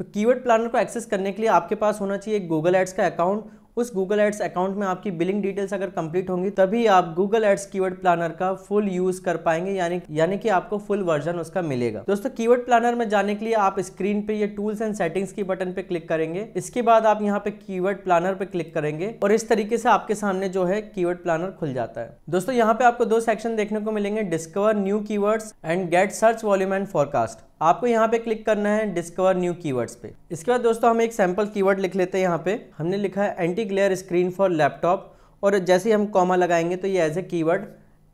तो keyword planner को access करने के लिए आपके पास होना चाहिए गूगल एड्स का अकाउंट उस गूगल एड्स अकाउंट में आपकी बिलिंग डिटेल्स अगर कंप्लीट होंगी, तभी आप गूगल एड्स कीवर्ड प्लानर का फुल यूज़ कर पाएँगे, यानी यानी कि आपको फुल वर्जन उसका मिलेगा। दोस्तों कीवर्ड प्लानर में जाने के लिए आप स्क्रीन पे ये टूल्स एंड सेटिंग्स की बटन पे क्लिक करेंगे। इसके बाद आप यहाँ पे कीवर्ड प्लानर पे क्लिक करेंगे और इस तरीके से आपके सामने जो है कीवर्ड प्लानर खुल जाता है। दोस्तों, यहाँ पे आपको दो सेक्शन देखने को मिलेंगे discover new keywords and get search volume and forecast आपको यहाँ पे क्लिक करना है डिस्कवर न्यू कीवर्ड्स पे। इसके बाद दोस्तों हम एक सैंपल कीवर्ड लिख लेते हैं यहाँ पे। हमने लिखा है anti glare screen for laptop और जैसे ही हम कॉमा लगाएँगे तो ये एज ए कीवर्ड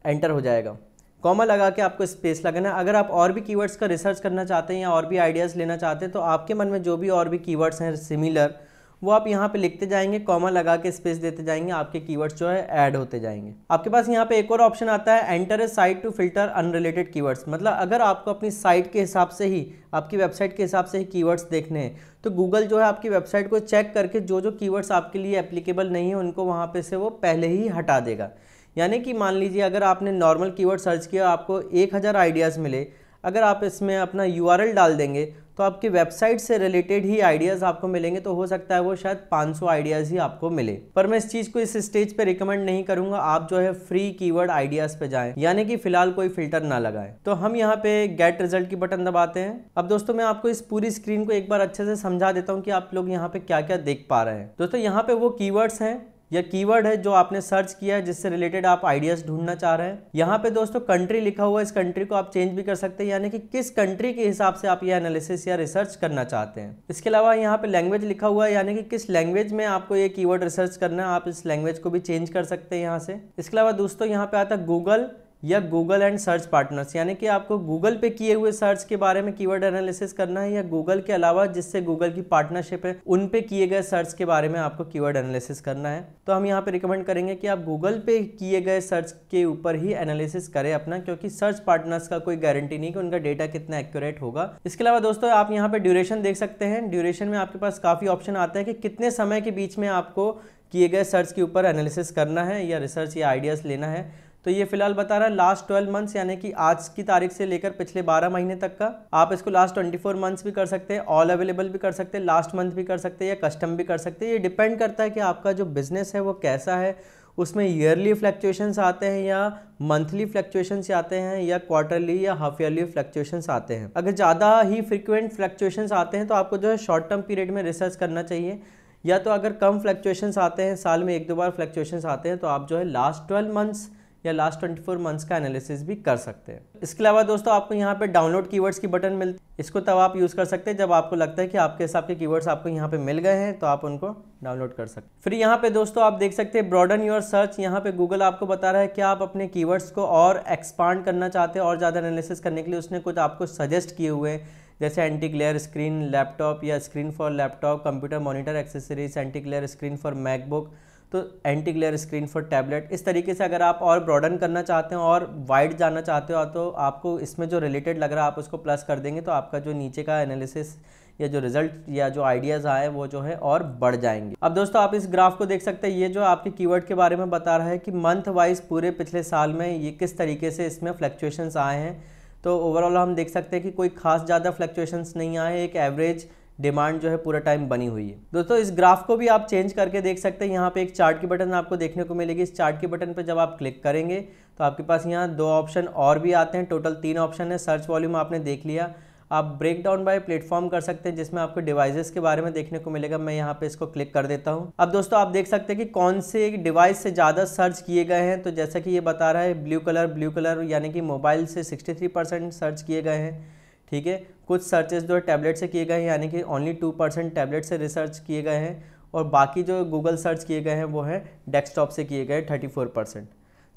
एंटर हो जाएगा। कॉमा लगा के आपको स्पेस लगाना है। अगर आप और भी कीवर्ड्स का रिसर्च करना चाहते हैं या और भी आइडियाज़ लेना चाहते हैं तो आपके मन में जो भी और भी कीवर्ड्स हैं सिमिलर वो आप यहाँ पे लिखते जाएँगे कॉमा लगा के स्पेस देते जाएँगे, आपके कीवर्ड्स जो है ऐड होते जाएँगे। आपके पास यहाँ पे एक और ऑप्शन आता है enter a site to filter unrelated keywords मतलब अगर आपको अपनी साइट के हिसाब से ही, आपकी वेबसाइट के हिसाब से ही कीवर्ड्स देखने हैं तो गूगल जो है आपकी वेबसाइट को चेक करके जो जो कीवर्ड्स आपके लिए एप्लीकेबल नहीं है, उनको वहाँ पे से वो पहले ही हटा देगा। यानी कि मान लीजिए अगर आपने नॉर्मल कीवर्ड सर्च किया, आपको एक हज़ार आइडियाज़ मिले, अगर आप इसमें अपना यूआरएल डाल देंगे तो आपकी वेबसाइट से रिलेटेड ही आइडियाज़ आपको मिलेंगे तो हो सकता है वो शायद 500 आइडियाज़ ही आपको मिले। पर मैं इस चीज़ को इस स्टेज पे रिकमेंड नहीं करूँगा, आप जो है फ्री कीवर्ड आइडियाज़ पे जाएँ, यानी कि फ़िलहाल कोई फ़िल्टर ना लगाएँ। तो हम यहाँ पे गेट रिज़ल्ट की बटन दबाते हैं। अब दोस्तों, मैं आपको इस पूरी स्क्रीन को एक बार अच्छे से समझा देता हूँ कि आप लोग यहाँ पे क्या क्या देख पा रहे हैं। दोस्तों, यहाँ पे वो कीवर्ड्स हैं या कीवर्ड है जो आपने सर्च किया है जिससे रिलेटेड आप आइडियाज़ ढूंढना चाह रहे हैं। यहाँ पे दोस्तों कंट्री लिखा हुआ है, इस कंट्री को आप चेंज भी कर सकते हैं, यानी कि किस कंट्री के हिसाब से आप ये एनालिसिस या रिसर्च करना चाहते हैं। इसके अलावा यहाँ पे लैंग्वेज लिखा हुआ है, यानी कि किस लैंग्वेज में आपको ये कीवर्ड रिसर्च करना है, आप इस लैंग्वेज को भी चेंज कर सकते हैं यहाँ से। इसके अलावा दोस्तों यहाँ पे आता है गूगल या गूगल एंड सर्च पार्टनर्स यानी कि आपको गूगल पे किए हुए सर्च के बारे में कीवर्ड एनालिसिस करना है या गूगल के अलावा जिससे गूगल की पार्टनरशिप है, उन पे किए गए सर्च के बारे में आपको कीवर्ड एनालिसिस करना है। तो हम यहाँ पे रिकमेंड करेंगे कि आप गूगल पे किए गए सर्च के ऊपर ही एनालिसिस करें अपना, क्योंकि सर्च पार्टनर्स का कोई गारंटी नहीं कि उनका डेटा कितना एक्यूरेट होगा। इसके अलावा दोस्तों, आप यहाँ पे ड्यूरेशन देख सकते हैं। ड्यूरेशन में आपके पास काफ़ी ऑप्शन आते हैं कि कितने समय के बीच में आपको किए गए सर्च के ऊपर एनालिसिस करना है या रिसर्च या आइडियाज़ लेना है। तो ये फ़िलहाल बता रहा है लास्ट ट्वेल्व मंथ्स यानी कि आज की तारीख से लेकर पिछले बारह महीने तक का। आप इसको लास्ट ट्वेंटी फोर मंथ्स भी कर सकते हैं ऑल अवेलेबल भी कर सकते हैं लास्ट मंथ भी कर सकते हैं या कस्टम भी कर सकते हैं। ये डिपेंड करता है कि आपका जो बिज़नेस है वो कैसा है। उसमें ईयरली फ्लैक्चुएशंस आते हैं या मंथली फ्लैक्चुएशंस आते हैं या क्वार्टरली या हाफ़ ईयरली फ्लैक्चुएशंस आते हैं। अगर ज़्यादा ही फ्रिक्वेंट फ्लैक्चुएशंस आते हैं तो आपको जो है शॉर्ट टर्म पीरियड में रिसर्च करना चाहिए। या तो अगर कम फ्लैक्चुएशंस आते हैं, साल में एक दो बार फ्लैक्चुएशंस आते हैं तो आप जो है लास्ट ट्वेल्व मंथ्स या लास्ट 24 मंथ्स का एनालिसिस भी कर सकते हैं। इसके अलावा दोस्तों, आपको यहाँ पे डाउनलोड कीवर्ड्स की बटन मिल, इसको तब आप यूज़ कर सकते हैं जब आपको लगता है कि आपके हिसाब के कीवर्ड्स आपको यहाँ पे मिल गए हैं तो आप उनको डाउनलोड कर सकते फिर यहाँ पे दोस्तों, आप देख सकते हैं ब्रॉडन योर सर्च यहाँ पे गूगल आपको बता रहा है कि आप अपने कीवर्ड्स को और एक्सपांड करना चाहते हैं और ज़्यादा एनालिसिस करने के लिए उसने कुछ आपको सजेस्ट किए हुए जैसे एंटी ग्लेयर स्क्रीन लैपटॉप या screen for laptop computer monitor accessories anti glare screen for MacBook तो anti glare screen for tablet इस तरीके से अगर आप और ब्रॉडन करना चाहते हो और वाइड जाना चाहते हो तो आपको इसमें जो रिलेटेड लग रहा है, आप उसको प्लस कर देंगे तो आपका जो नीचे का एनालिसिस या जो रिज़ल्ट या जो आइडियाज़ आए, वो जो है और बढ़ जाएँगे। अब दोस्तों, आप इस ग्राफ को देख सकते हैं। ये जो आपके कीवर्ड के बारे में बता रहा है कि मंथ वाइज पूरे पिछले साल में ये किस तरीके से इसमें फ्लक्चुएशंस आए हैं। तो ओवरऑल हम देख सकते हैं कि कोई खास ज़्यादा फ्लक्चुएशंस नहीं आए, एक एवरेज डिमांड जो है पूरा टाइम बनी हुई है। दोस्तों, इस ग्राफ को भी आप चेंज करके देख सकते हैं। यहाँ पे एक चार्ट की बटन आपको देखने को मिलेगी। इस चार्ट की बटन पे जब आप क्लिक करेंगे तो आपके पास यहाँ दो ऑप्शन और भी आते हैं। टोटल तीन ऑप्शन है। सर्च वॉल्यूम आपने देख लिया। आप ब्रेक डाउन बाय प्लेटफॉर्म कर सकते हैं, जिसमें आपको डिवाइसेस के बारे में देखने को मिलेगा। मैं यहाँ पे इसको क्लिक कर देता हूँ। अब दोस्तों, आप देख सकते हैं कि कौन से डिवाइस से ज़्यादा सर्च किए गए हैं। तो जैसा कि ये बता रहा है, ब्लू कलर ब्लू कलर, यानी कि मोबाइल से 63 परसेंट सर्च किए गए हैं। ठीक है? कुछ सर्चेज जो है टैबलेट से किए गए हैं, यानी कि ओनली टू परसेंट टैबलेट से रिसर्च किए गए हैं और बाकी जो गूगल सर्च किए गए हैं, वो है डेस्कटॉप से किए गए थर्टी फोर परसेंट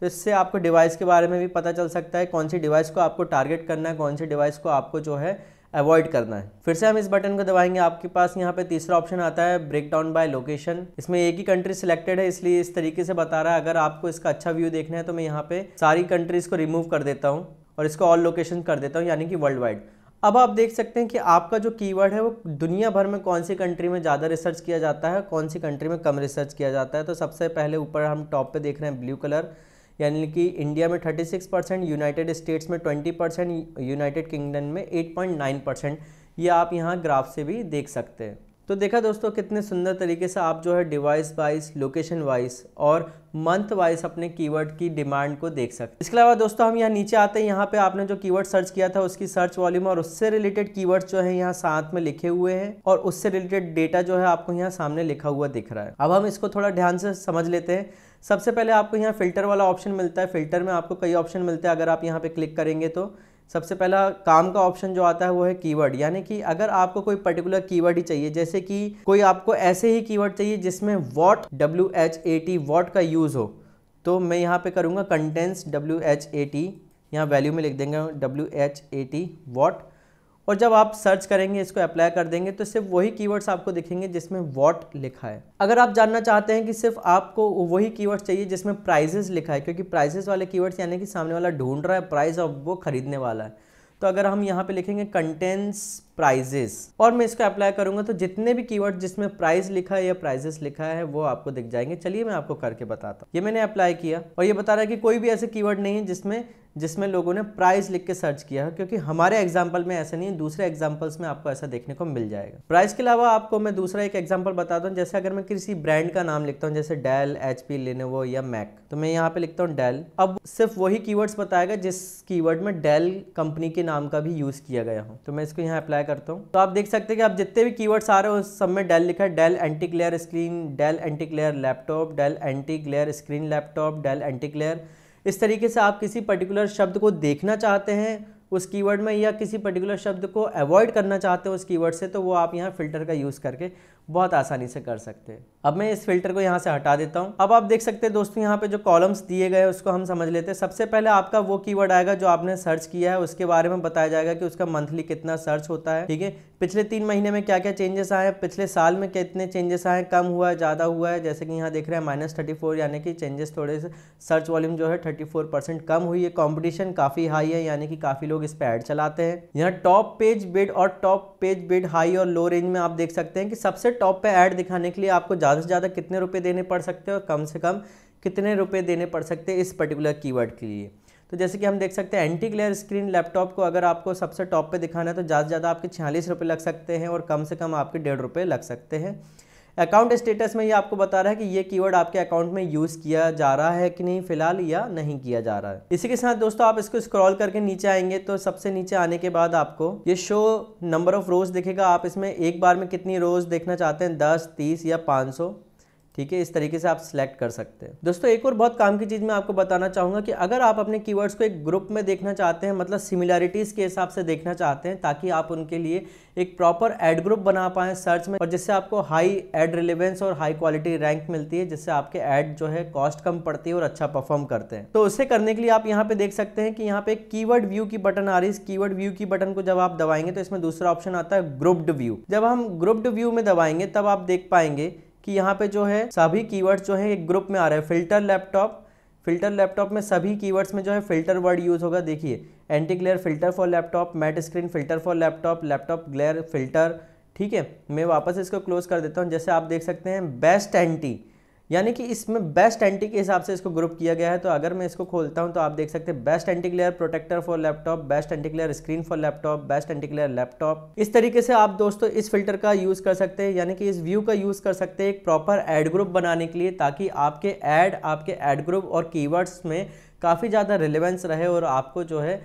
तो इससे आपको डिवाइस के बारे में भी पता चल सकता है कौन सी डिवाइस को आपको टारगेट करना है, कौन सी डिवाइस को आपको जो है अवॉइड करना है। फिर से हम इस बटन को दबाएँगे, आपके पास यहाँ पे तीसरा ऑप्शन आता है ब्रेक डाउन बाय लोकेशन इसमें एक ही कंट्री सिलेक्टेड है, इसलिए इस तरीके से बता रहा है, अगर आपको इसका अच्छा व्यू देखना है तो मैं यहाँ पे सारी कंट्रीज़ को रिमूव कर देता हूँ और इसको ऑल लोकेशन कर देता हूँ, यानी कि वर्ल्ड वाइड अब आप देख सकते हैं कि आपका जो कीवर्ड है, वो दुनिया भर में कौन सी कंट्री में ज़्यादा रिसर्च किया जाता है, कौन सी कंट्री में कम रिसर्च किया जाता है? तो सबसे पहले ऊपर हम टॉप पे देख रहे हैं ब्लू कलर यानी कि इंडिया में 36 परसेंट यूनाइटेड स्टेट्स में 20 परसेंट यूनाइटेड किंगडम में 8.9 परसेंट ये आप यहाँ ग्राफ से भी देख सकते हैं। तो देखा दोस्तों, कितने सुंदर तरीके से आप जो है डिवाइस वाइज लोकेशन वाइज और मंथ वाइज अपने कीवर्ड की डिमांड को देख सकते इसके अलावा दोस्तों, हम यहाँ नीचे आते हैं। यहाँ पे आपने जो कीवर्ड सर्च किया था, उसकी सर्च वॉल्यूम और उससे रिलेटेड कीवर्ड्स जो है यहाँ साथ में लिखे हुए हैं और उससे रिलेटेड डेटा जो है आपको यहाँ सामने लिखा हुआ दिख रहा है। अब हम इसको थोड़ा ध्यान से समझ लेते हैं। सबसे पहले आपको यहाँ फ़िल्टर वाला ऑप्शन मिलता है। फ़िल्टर में आपको कई ऑप्शन मिलते हैं। अगर आप यहाँ पे क्लिक करेंगे तो सबसे पहला काम का ऑप्शन जो आता है वो है कीवर्ड यानी कि अगर आपको कोई पर्टिकुलर कीवर्ड ही चाहिए, जैसे कि कोई आपको ऐसे ही कीवर्ड चाहिए जिसमें what W H A T what का यूज़ हो तो मैं यहाँ पे करूँगा contents W H A T यहाँ वैल्यू में लिख देंगे W H A T what और जब आप सर्च करेंगे, इसको अप्लाई कर देंगे तो सिर्फ़ वही कीवर्ड्स आपको दिखेंगे जिसमें वॉट लिखा है। अगर आप जानना चाहते हैं कि सिर्फ़ आपको वही कीवर्ड्स चाहिए जिसमें प्राइजेस लिखा है, क्योंकि प्राइजेस वाले कीवर्ड्स यानी कि सामने वाला ढूंढ रहा है प्राइस और वो खरीदने वाला है। तो अगर हम यहाँ पे लिखेंगे कंटेंट्स प्राइजेस और मैं इसको अप्लाई करूँगा तो जितने भी कीवर्ड जिसमें प्राइस लिखा है या प्राइजेस लिखा है, वो आपको दिख जाएँगे। चलिए मैं आपको करके बताता हूँ। ये मैंने अप्लाई किया और ये बता रहा है कि कोई भी ऐसे कीवर्ड नहीं है जिसमें जिसमें लोगों ने प्राइस लिख के सर्च किया है, क्योंकि हमारे एग्ज़ाम्पल में ऐसा नहीं है, दूसरे एग्जाम्पल्स में आपको ऐसा देखने को मिल जाएगा। प्राइस के अलावा आपको मैं दूसरा एक एग्ज़ाम्पल बताता हूँ जैसे अगर मैं किसी ब्रांड का नाम लिखता हूँ, जैसे डेल एच पी लेनोवो या मैक तो मैं यहाँ पे लिखता हूँ डेल अब सिर्फ़ वही कीवर्ड्स बताएगा जिस कीवर्ड में डेल कंपनी के नाम का भी यूज़ किया गया हो। तो मैं इसको यहाँ अप्लाई करता हूँ। तो आप देख सकते हैं कि आप जितने भी कीवर्ड्स आ रहे हो, उस सब में डेल लिखा है। Dell anti glare screen Dell anti glare laptop Dell anti glare screen laptop Dell anti glare इस तरीके से आप किसी पर्टिकुलर शब्द को देखना चाहते हैं उस कीवर्ड में या किसी पर्टिकुलर शब्द को अवॉइड करना चाहते हो उस कीवर्ड से तो वो आप यहाँ फ़िल्टर का यूज़ करके बहुत आसानी से कर सकते हैं। अब मैं इस फ़िल्टर को यहाँ से हटा देता हूँ। अब आप देख सकते हैं दोस्तों, यहाँ पे जो कॉलम्स दिए गए उसको हम समझ लेते हैं। सबसे पहले आपका वो कीवर्ड आएगा जो आपने सर्च किया है, उसके बारे में बताया जाएगा कि उसका मंथली कितना सर्च होता है। ठीक है? पिछले तीन महीने में क्या क्या चेंजेस आए हैं? पिछले साल में कितने चेंजेस आए हैं? कम हुआ है, ज़्यादा हुआ है? जैसे कि यहाँ देख रहे हैं माइनस थर्टी फोर यानी कि चेंजेस थोड़े से सर्च वॉल्यूम जो है थर्टी फोर परसेंट कम हुई है। कॉम्पिटिशन काफ़ी हाई है, यानी कि काफ़ी लोग इस पर ऐड चलाते हैं। यहाँ टॉप पेज बिड और टॉप पेज बिड हाई और लो रेंज में आप देख सकते हैं कि सबसे टॉप पे ऐड दिखाने के लिए आपको ज़्यादा से ज़्यादा कितने रुपए देने पड़ सकते हैं और कम से कम कितने रुपए देने पड़ सकते हैं इस पर्टिकुलर कीवर्ड के लिए। तो जैसे कि हम देख सकते हैं एंटी ग्लेयर स्क्रीन लैपटॉप को अगर आपको सबसे टॉप पर दिखाना है तो ज़्यादा से ज़्यादा आपके छियालीस रुपये लग सकते हैं और कम से कम आपके डेढ़ रुपये लग सकते हैं। अकाउंट स्टेटस में ये आपको बता रहा है कि ये कीवर्ड आपके अकाउंट में यूज़ किया जा रहा है कि नहीं, फ़िलहाल या नहीं किया जा रहा है। इसी के साथ दोस्तों, आप इसको स्क्रॉल करके नीचे आएँगे तो सबसे नीचे आने के बाद आपको ये शो नंबर ऑफ़ रोज दिखेगा। आप इसमें एक बार में कितनी रोज देखना चाहते हैं? दस, तीस या पाँच ठीक है, इस तरीके से आप सिलेक्ट कर सकते हैं। दोस्तों, एक और बहुत काम की चीज़ मैं आपको बताना चाहूँगा कि अगर आप अपने कीवर्ड्स को एक ग्रुप में देखना चाहते हैं मतलब सिमिलैरिटीज़ के हिसाब से देखना चाहते हैं, ताकि आप उनके लिए एक प्रॉपर एड ग्रुप बना पाएँ सर्च में, और जिससे आपको हाई एड रिलेवेंस और हाई क्वालिटी रैंक मिलती है, जिससे आपके एड जो है कॉस्ट कम पड़ती है और अच्छा परफॉर्म करते हैं। तो उसे करने के लिए आप यहाँ पे देख सकते हैं कि यहाँ पे कीवर्ड व्यू की बटन आ रही है। कीवर्ड व्यू की बटन को जब आप दबाएँगे तो इसमें दूसरा ऑप्शन आता है ग्रुप्ड व्यू जब हम ग्रुप्ड व्यू में दबाएँगे, तब आप देख पाएँगे कि यहाँ पे जो है सभी कीवर्ड्स जो है एक ग्रुप में आ रहे हैं। फ़िल्टर लैपटॉप फ़िल्टर लैपटॉप में सभी कीवर्ड्स में जो है फ़िल्टर वर्ड यूज़ होगा। देखिए anti glare filter for laptop matte screen filter for laptop laptop glare filter ठीक है? मैं वापस इसको क्लोज कर देता हूँ। जैसे आप देख सकते हैं बेस्ट एंटी यानी कि इसमें बेस्ट एंटी के हिसाब से इसको ग्रुप किया गया है तो अगर मैं इसको खोलता हूँ तो आप देख सकते हैं best anti clear protector for laptop best anti clear screen for laptop best anti clear laptop इस तरीके से आप दोस्तों इस फ़िल्टर का यूज़ कर सकते हैं, यानी कि इस व्यू का यूज़ कर सकते हैं एक प्रॉपर एड ग्रुप बनाने के लिए, ताकि आपके एड आपके एड ग्रुप और कीवर्ड्स में काफ़ी ज़्यादा रिलेवेंस रहे और आपको जो है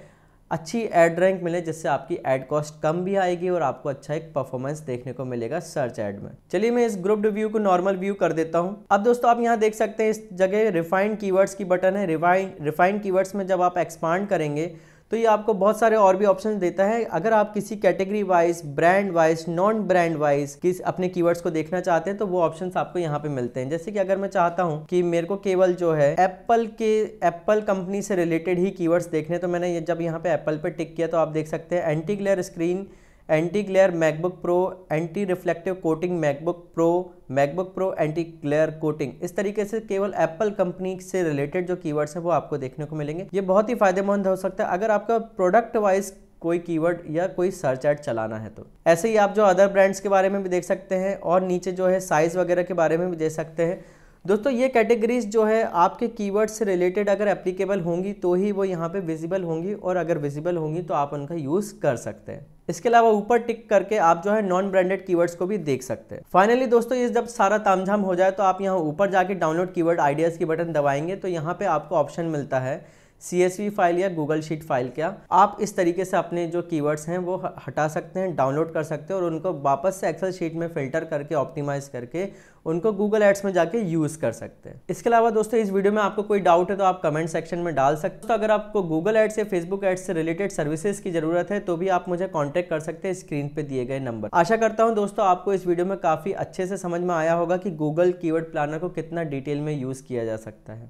अच्छी एड रैंक मिले, जिससे आपकी एड कॉस्ट कम भी आएगी और आपको अच्छा एक परफॉर्मेंस देखने को मिलेगा सर्च एड में। चलिए मैं इस ग्रुप्ड व्यू को नॉर्मल व्यू कर देता हूँ। अब दोस्तों, आप यहाँ देख सकते हैं, इस जगह रिफाइंड कीवर्ड्स की बटन है। रिफाइंड रिफाइंड कीवर्ड्स में जब आप एक्सपांड करेंगे तो ये आपको बहुत सारे और भी ऑप्शन देता है। अगर आप किसी category wise brand wise non brand wise किस अपने कीवर्ड्स को देखना चाहते हैं तो वो ऑप्शंस आपको यहाँ पे मिलते हैं। जैसे कि अगर मैं चाहता हूँ कि मेरे को केवल जो है एप्पल के एप्पल कंपनी से रिलेटेड ही कीवर्ड्स देखने तो मैंने जब यहाँ पे एप्पल पर टिक किया तो आप देख सकते हैं anti glare screen anti glare MacBook Pro anti reflective coating MacBook Pro MacBook Pro anti glare coating. इस तरीके से केवल एप्पल कंपनी से रिलेटेड जो कीवर्ड्स हैं वो आपको देखने को मिलेंगे। ये बहुत ही फ़ायदेमंद हो सकता है। अगर आपका प्रोडक्ट वाइज कोई कीवर्ड या कोई सर्च एड चलाना है तो। ऐसे ही आप जो अदर ब्रांड्स के बारे में भी देख सकते हैं और नीचे जो है साइज़ वगैरह के बारे में भी देख सकते हैं। दोस्तों, ये कैटेगरीज जो है आपके कीवर्ड से रिलेटेड अगर एप्लीकेबल होंगी तो ही वो यहाँ पे विजिबल होंगी और अगर विजिबल होंगी तो आप उनका यूज़ कर सकते हैं। इसके अलावा ऊपर टिक करके आप जो है नॉन ब्रांडेड कीवर्ड्स को भी देख सकते हैं। फाइनली दोस्तों, ये जब सारा तामझाम हो जाए तो आप यहाँ ऊपर जाके डाउनलोड कीवर्ड आइडियाज़ की बटन दबाएँगे तो यहाँ पे आपको ऑप्शन मिलता है। CSV फ़ाइल या गूगल शीट फ़ाइल क्या? आप इस तरीके से अपने जो कीवर्ड्स हैं, वो हटा सकते हैं डाउनलोड कर सकते हैं और उनको वापस से एक्सेल शीट में फ़िल्टर करके ऑप्टिमाइज करके उनको गूगल एड्स में जाके यूज़ कर सकते हैं। इसके अलावा दोस्तों, इस वीडियो में आपको कोई डाउट है तो आप कमेंट सेक्शन में डाल सकते हो। तो अगर आपको गूगल एड्स या फेसबुक एड्स से रिलेटेड सर्विसेज़ की ज़रूरत है तो भी आप मुझे कॉन्टैक्ट कर सकते हैं स्क्रीन पर दिए गए नंबर आशा करता हूँ दोस्तों, आपको इस वीडियो में काफ़ी अच्छे से समझ में आया होगा कि गूगल कीवर्ड प्लानर को कितना डिटेल में यूज़ किया जा सकता है।